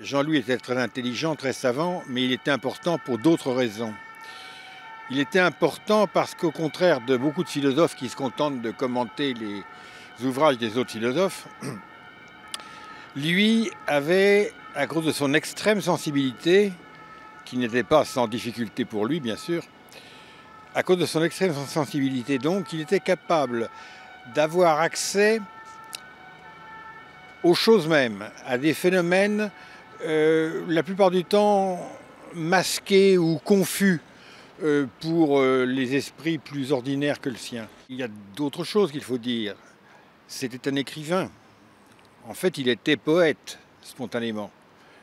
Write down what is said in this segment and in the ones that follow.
Jean-Louis était très intelligent, très savant, mais il était important pour d'autres raisons. Il était important parce qu'au contraire de beaucoup de philosophes qui se contentent de commenter les ouvrages des autres philosophes, lui avait, à cause de son extrême sensibilité, qui n'était pas sans difficulté pour lui bien sûr, à cause de son extrême sensibilité donc, il était capable d'avoir accès aux choses mêmes, à des phénomènes euh, la plupart du temps masqués ou confus euh, pour euh, les esprits plus ordinaires que le sien. Il y a d'autres choses qu'il faut dire. C'était un écrivain. En fait, il était poète, spontanément.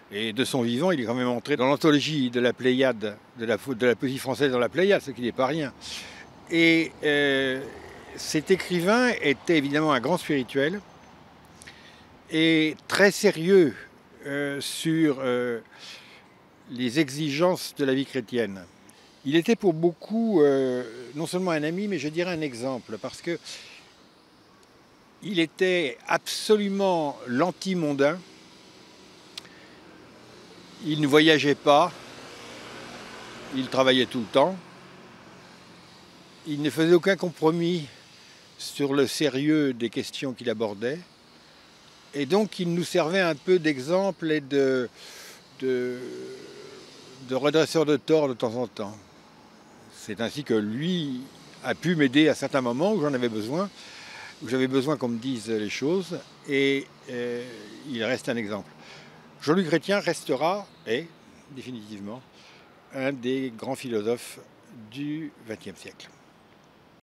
Et de son vivant, il est quand même entré dans l'anthologie de la Pléiade, de la poésie française dans la Pléiade, ce qui n'est pas rien. Et cet écrivain était évidemment un grand spirituel et très sérieux euh, sur euh, les exigences de la vie chrétienne. Il était pour beaucoup euh, non seulement un ami, mais je dirais un exemple, parce que il était absolument l'anti-mondain. Il ne voyageait pas, il travaillait tout le temps, il ne faisait aucun compromis sur le sérieux des questions qu'il abordait. Et donc il nous servait un peu d'exemple et de, redresseur de tort de temps en temps. C'est ainsi que lui a pu m'aider à certains moments où j'en avais besoin, où j'avais besoin qu'on me dise les choses, et euh, il reste un exemple. Jean-Luc Chrétien restera, et définitivement, un des grands philosophes du XXe siècle.